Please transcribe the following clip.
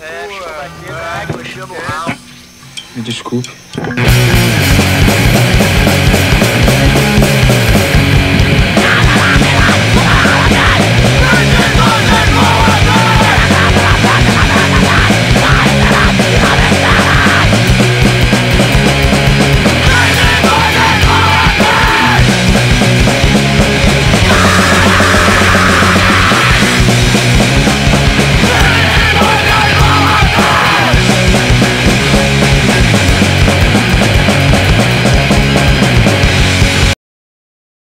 É, é, chupa aqui, água, o. Me desculpe.